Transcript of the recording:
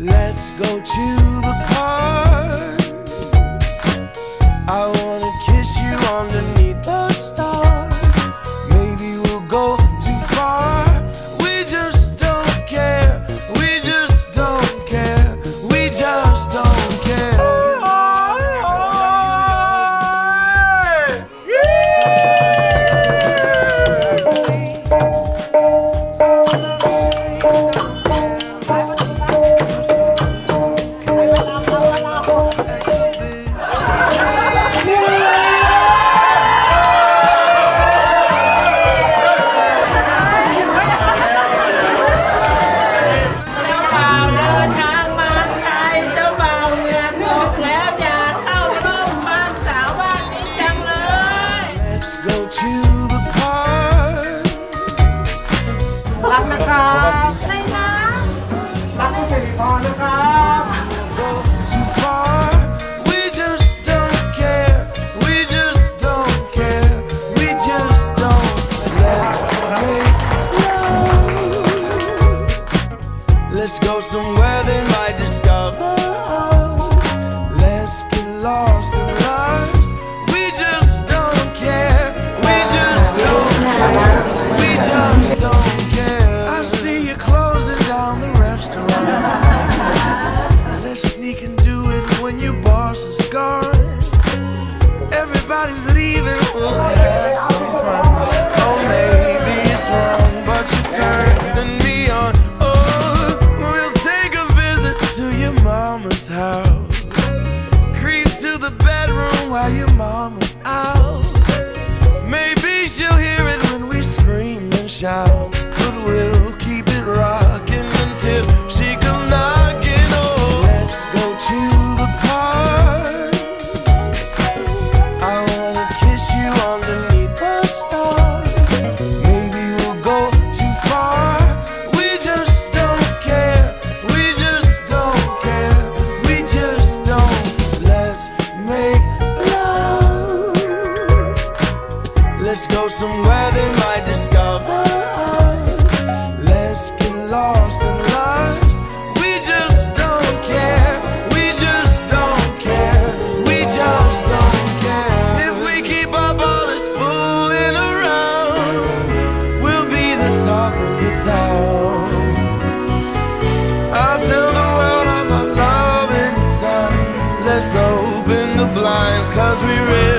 Let's go to the car. I Go somewhere they might discover us. Let's get lost in love. somewhere they might discover us. Let's get lost. We just don't care. We just don't care. We just don't care. If we keep up all this fooling around, we'll be the talk of the town. I'll tell the world of our love. Let's open the blinds, cause we really.